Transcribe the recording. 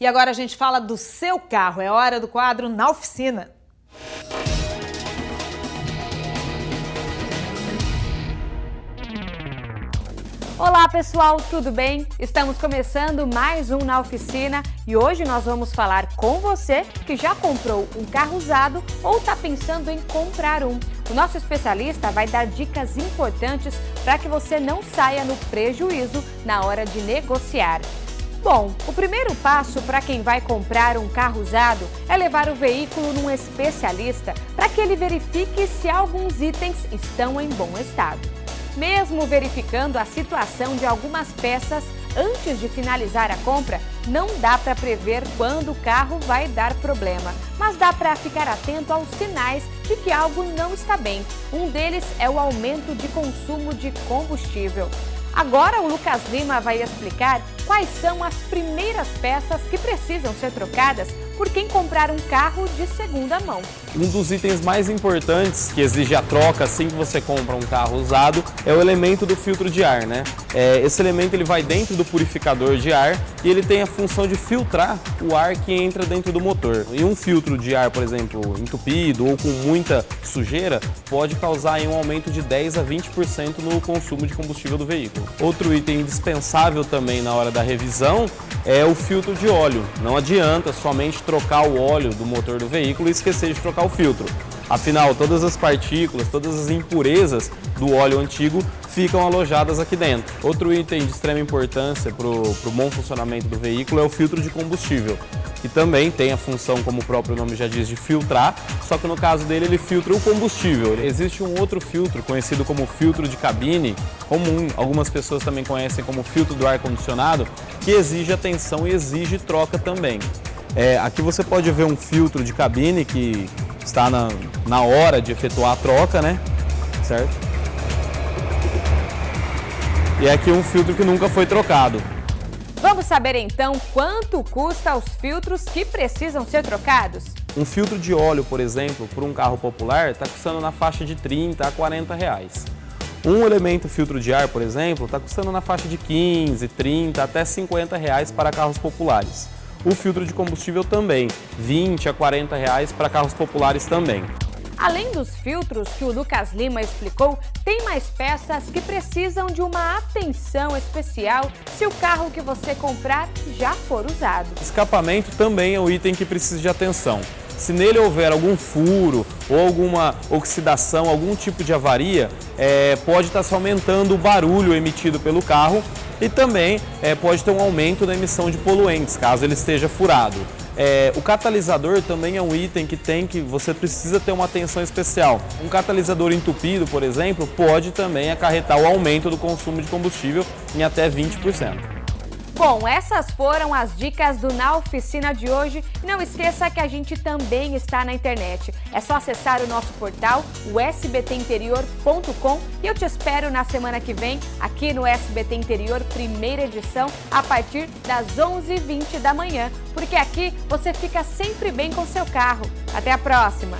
E agora a gente fala do seu carro. É hora do quadro na oficina. Olá pessoal, tudo bem? Estamos começando mais um na oficina e hoje nós vamos falar com você que já comprou um carro usado ou está pensando em comprar um. O nosso especialista vai dar dicas importantes para que você não saia no prejuízo na hora de negociar. Bom, o primeiro passo para quem vai comprar um carro usado é levar o veículo num especialista para que ele verifique se alguns itens estão em bom estado. Mesmo verificando a situação de algumas peças antes de finalizar a compra, não dá para prever quando o carro vai dar problema, mas dá para ficar atento aos sinais de que algo não está bem. Um deles é o aumento de consumo de combustível. Agora o Lucas Lima vai explicar quais são as primeiras peças que precisam ser trocadas por quem comprar um carro de segunda mão. Um dos itens mais importantes que exige a troca assim que você compra um carro usado é o elemento do filtro de ar, né? É, esse elemento ele vai dentro do purificador de ar e ele tem a função de filtrar o ar que entra dentro do motor. E um filtro de ar, por exemplo, entupido ou com muita sujeira, pode causar um aumento de 10 a 20% no consumo de combustível do veículo. Outro item indispensável também na hora da revisão é o filtro de óleo. Não adianta somente trocar o óleo do motor do veículo e esquecer de trocar o filtro. Afinal, todas as partículas, todas as impurezas do óleo antigo ficam alojadas aqui dentro. Outro item de extrema importância para o bom funcionamento do veículo é o filtro de combustível, que também tem a função, como o próprio nome já diz, de filtrar, só que no caso dele ele filtra o combustível. Existe um outro filtro, conhecido como filtro de cabine, comum, algumas pessoas também conhecem como filtro do ar-condicionado, que exige atenção e exige troca também. É, aqui você pode ver um filtro de cabine que está na, na hora de efetuar a troca, né? Certo? E é aqui um filtro que nunca foi trocado. Vamos saber então quanto custa os filtros que precisam ser trocados? Um filtro de óleo, por exemplo, por um carro popular, está custando na faixa de 30 a 40 reais. Um elemento filtro de ar, por exemplo, está custando na faixa de 15, 30 até 50 reais para carros populares. O filtro de combustível também, 20 a 40 reais para carros populares também. Além dos filtros que o Lucas Lima explicou, tem mais peças que precisam de uma atenção especial se o carro que você comprar já for usado. Escapamento também é um item que precisa de atenção. Se nele houver algum furo ou alguma oxidação, algum tipo de avaria, é, pode estar se aumentando o barulho emitido pelo carro e também é, pode ter um aumento na emissão de poluentes, caso ele esteja furado. É, o catalisador também é um item que tem que você precisa ter uma atenção especial. Um catalisador entupido, por exemplo, pode também acarretar o aumento do consumo de combustível em até 20%. Bom, essas foram as dicas do Na Oficina de hoje. Não esqueça que a gente também está na internet. É só acessar o nosso portal, o sbtinterior.com e eu te espero na semana que vem aqui no SBT Interior, primeira edição, a partir das 11h20 da manhã, porque aqui você fica sempre bem com seu carro. Até a próxima!